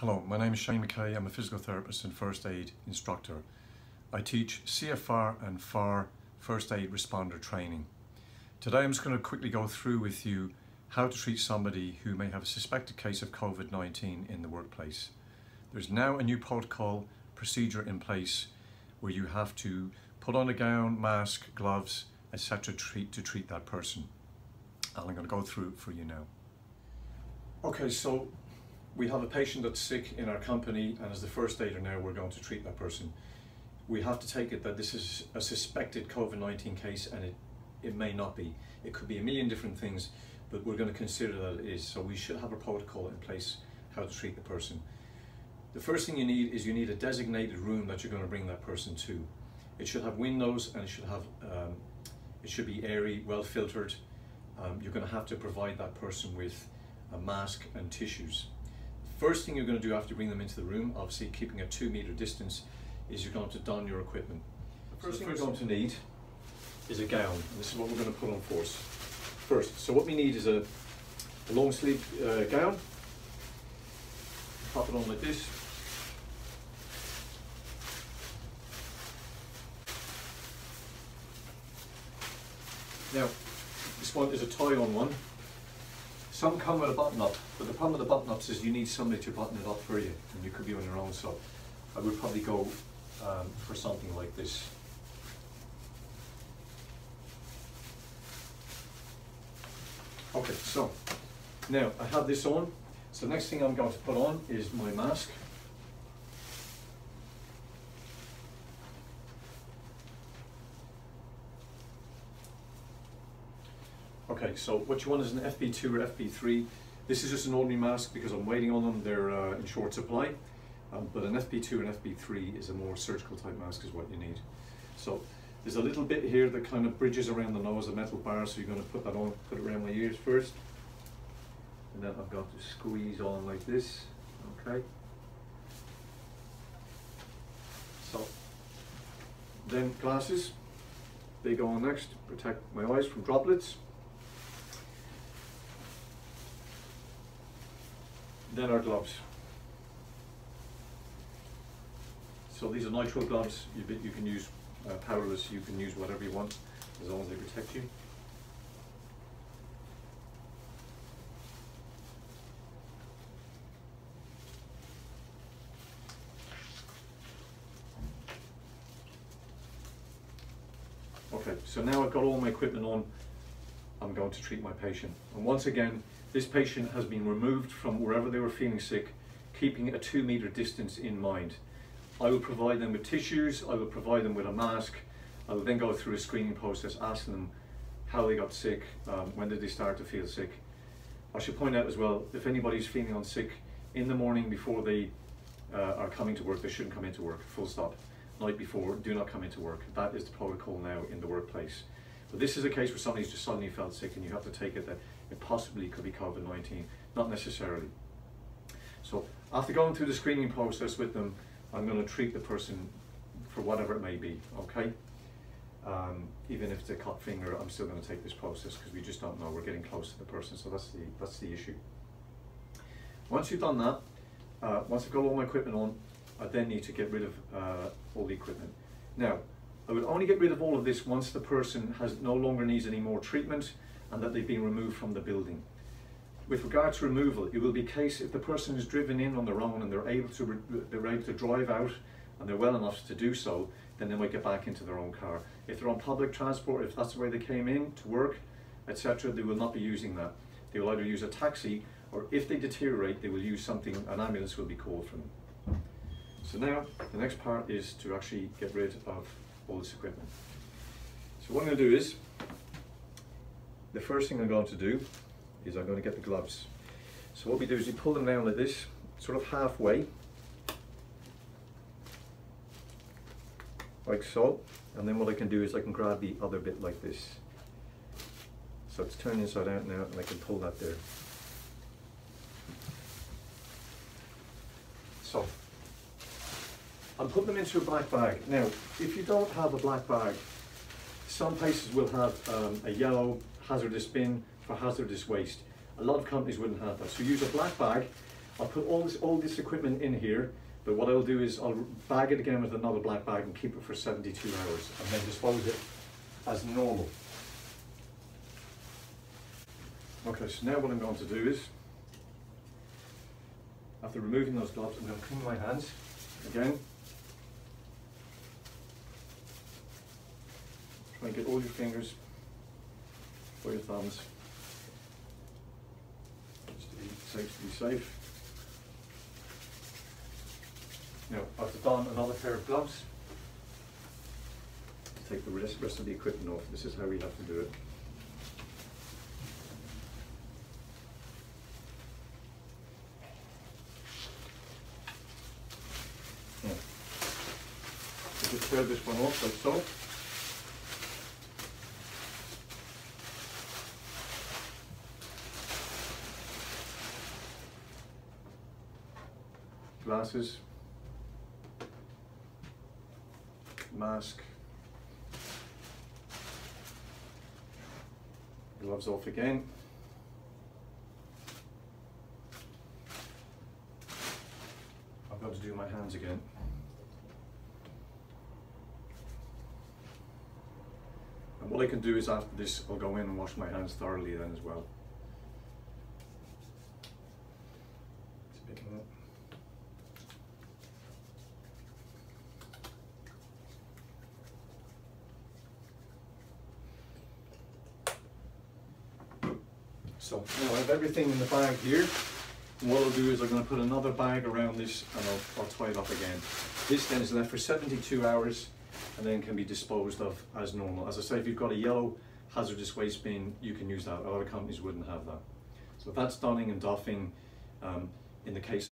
Hello, my name is Shane McKay. I'm a physical therapist and first aid instructor. I teach CFR and FAR first aid responder training. Today I'm just going to quickly go through with you how to treat somebody who may have a suspected case of COVID-19 in the workplace. There's now a new protocol procedure in place where you have to put on a gown, mask, gloves, etc. Treat, to treat that person. And I'm going to go through it for you now. Okay, so we have a patient that's sick in our company and as the first aider now we're going to treat that person. We have to take it that this is a suspected COVID-19 case and it, it may not be. It could be a million different things but we're going to consider that it is. So we should have a protocol in place how to treat the person. The first thing you need is you need a designated room that you're going to bring that person to. It should have windows and it should have um, it should be airy, well filtered. Um, you're going to have to provide that person with a mask and tissues. First thing you're going to do after you bring them into the room, obviously keeping a two meter distance, is you're going to don your equipment. The first so thing you're going to need is a gown. And this is what we're going to put on first. First, so what we need is a, a long sleeve uh, gown. Pop it on like this. Now, this one is a tie-on one. Some come with a button up, but the problem with the button ups is you need somebody to button it up for you, and you could be on your own. So I would probably go um, for something like this. Okay, so now I have this on. So the next thing I'm going to put on is my mask. Okay, so what you want is an FP2 or FP3. This is just an ordinary mask because I'm waiting on them. They're uh, in short supply. Um, but an FP2 and FP3 is a more surgical type mask is what you need. So there's a little bit here that kind of bridges around the nose, a metal bar, so you're going to put that on, put it around my ears first. And then I've got to squeeze on like this, okay? So, then glasses, they go on next, protect my eyes from droplets. Then our gloves. So these are nitrile gloves. You, you can use uh, powerless. You can use whatever you want as long as they protect you. Okay, so now I've got all my equipment on, I'm going to treat my patient. And once again, this patient has been removed from wherever they were feeling sick, keeping a two meter distance in mind. I will provide them with tissues, I will provide them with a mask, I will then go through a screening process asking them how they got sick, um, when did they start to feel sick. I should point out as well, if anybody's feeling on sick in the morning before they uh, are coming to work, they shouldn't come into work, full stop. Night before, do not come into work. That is the protocol now in the workplace. But this is a case where somebody's just suddenly felt sick and you have to take it that it possibly could be COVID-19, not necessarily. So after going through the screening process with them, I'm going to treat the person for whatever it may be, okay? Um, even if it's a cut finger, I'm still going to take this process because we just don't know. We're getting close to the person, so that's the that's the issue. Once you've done that, uh, once I've got all my equipment on, I then need to get rid of uh, all the equipment. Now, I would only get rid of all of this once the person has no longer needs any more treatment and that they've been removed from the building. With regard to removal, it will be case if the person is driven in on their own and they're able to they're able to drive out and they're well enough to do so, then they might get back into their own car. If they're on public transport, if that's the way they came in to work, etc., they will not be using that. They will either use a taxi or if they deteriorate, they will use something, an ambulance will be called for them. So now, the next part is to actually get rid of all this equipment. So what I'm going to do is, the first thing I'm going to do is I'm going to get the gloves. So what we do is you pull them down like this, sort of halfway, like so, and then what I can do is I can grab the other bit like this. So it's turned inside out now and I can pull that there. So, I'm putting them into a black bag. Now, if you don't have a black bag, some places will have um, a yellow hazardous bin for hazardous waste. A lot of companies wouldn't have that. So use a black bag. I'll put all this, all this equipment in here, but what I'll do is I'll bag it again with another black bag and keep it for 72 hours and then dispose it as normal. Okay, so now what I'm going to do is, after removing those gloves, I'm going to clean my hands again. Try and get all your fingers or your thumbs. Just to be safe be safe. Now, I've done another pair of gloves. Take the rest, rest of the equipment off. This is how we have to do it. Yeah. Just tear this one off like so. Glasses. Mask. Gloves off again. I've got to do my hands again. And what I can do is after this, I'll go in and wash my hands thoroughly then as well. It's picking up. So now I have everything in the bag here. And what I'll do is I'm going to put another bag around this and I'll, I'll tie it up again. This then is left for 72 hours and then can be disposed of as normal. As I say, if you've got a yellow hazardous waste bin, you can use that. A lot of companies wouldn't have that. So that's donning and doffing um, in the case